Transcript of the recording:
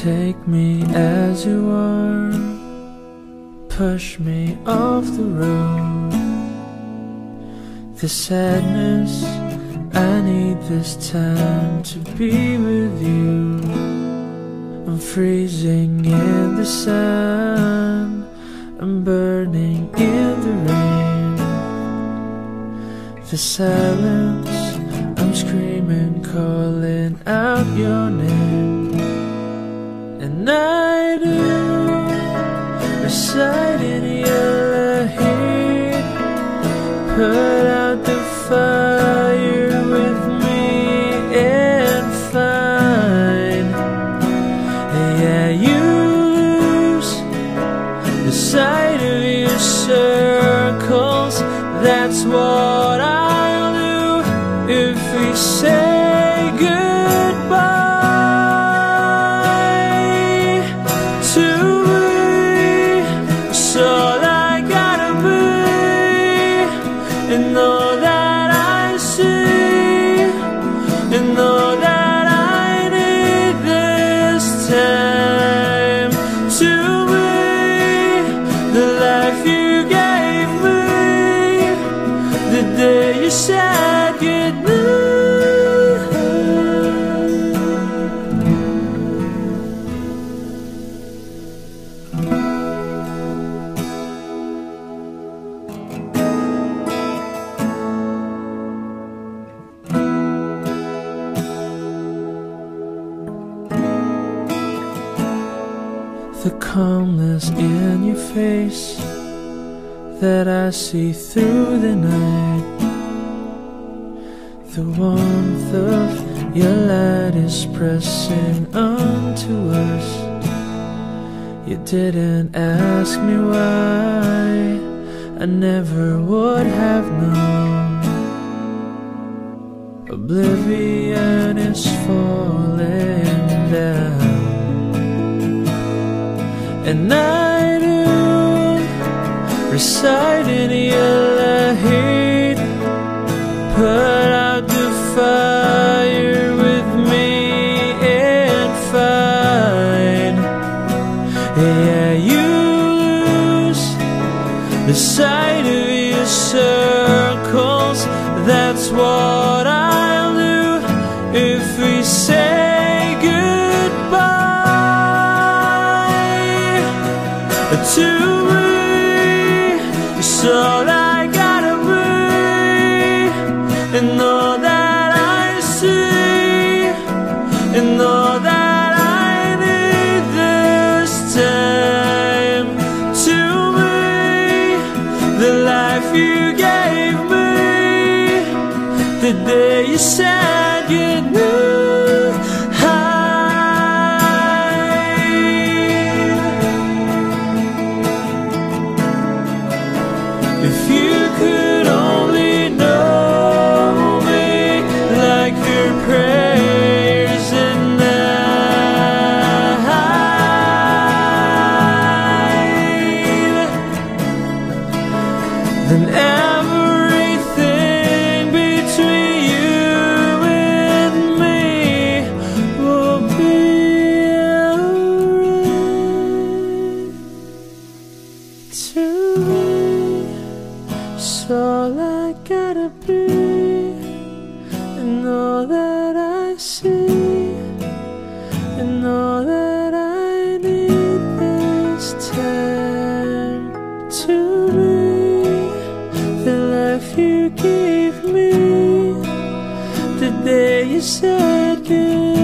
Take me as you are, push me off the road. The sadness, I need this time to be with you. I'm freezing in the sun, I'm burning in the rain. The silence, I'm screaming, calling out your name. And I do recite in your heat, put out the fire with me and find, yeah, use the sight of your circles. That's what I'll do if we say all that I need this time to the life you gave me the day you said The calmness in your face that I see through the night. The warmth of your light is pressing onto us. You didn't ask me why, I never would have known. Oblivion is And I do recite in your heat, put out the fire with me and find, yeah, you lose the sight to me. All I gotta be, and all that I see, and all that I need this time to me. The life you gave me, the day you said goodnight. To me. It's all I gotta be, and all that I see, and all that I need this time to be the life you gave me the day you said good. And